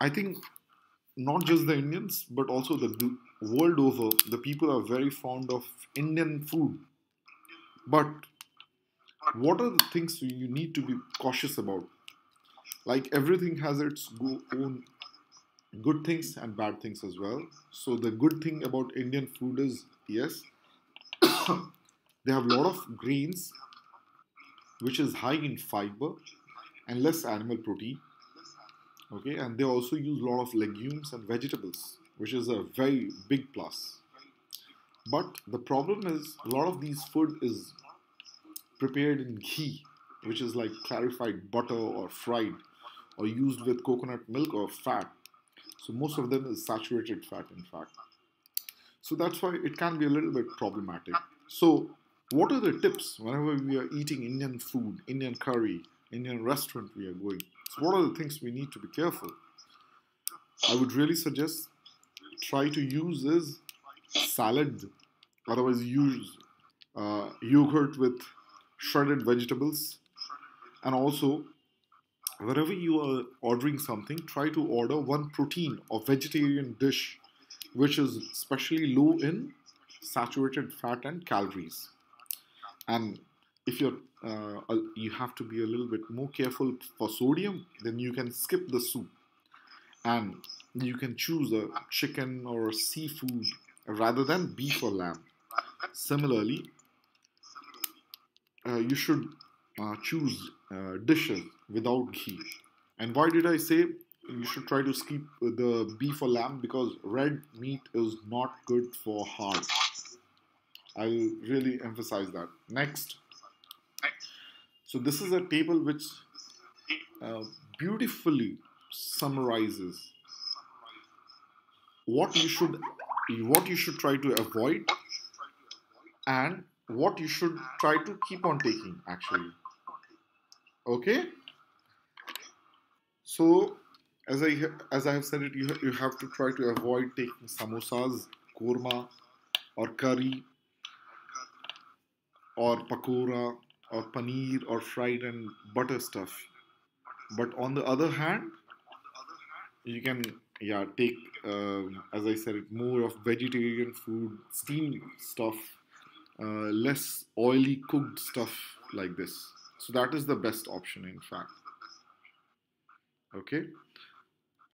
I think not just the Indians, but also the world over, the people are very fond of Indian food. But what are the things you need to be cautious about? Like everything has its own good things and bad things as well. So the good thing about Indian food is yes, they have a lot of greens, which is high in fiber and less animal protein okay and they also use a lot of legumes and vegetables which is a very big plus. But the problem is a lot of these food is prepared in ghee which is like clarified butter or fried or used with coconut milk or fat. So most of them is saturated fat in fact. So that's why it can be a little bit problematic. So what are the tips whenever we are eating indian food indian curry indian restaurant we are going so what are the things we need to be careful? I would really suggest try to use is salad. Otherwise, use uh, yogurt with shredded vegetables. And also, wherever you are ordering something, try to order one protein or vegetarian dish which is especially low in saturated fat and calories. And if you're uh, you have to be a little bit more careful for sodium, then you can skip the soup and you can choose a chicken or a seafood rather than beef or lamb. Similarly, uh, you should uh, choose uh, dishes without ghee. And why did I say you should try to skip the beef or lamb? Because red meat is not good for heart. I'll really emphasize that. Next. So this is a table which uh, beautifully summarizes what you should what you should try to avoid and what you should try to keep on taking actually. Okay? So as i as i have said it you, you have to try to avoid taking samosas korma or curry or pakora or paneer or fried and butter stuff. But on the other hand, you can yeah take uh, as I said more of vegetarian food, steamed stuff, uh, less oily cooked stuff like this. So that is the best option in fact. Okay.